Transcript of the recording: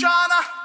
Jana.